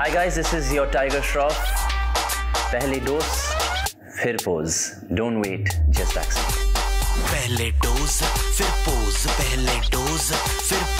hi guys this is your Tiger Shroff पहले dose फिर pose don't wait just vaccine पहले dose फिर pose पहले डोज फिर पोज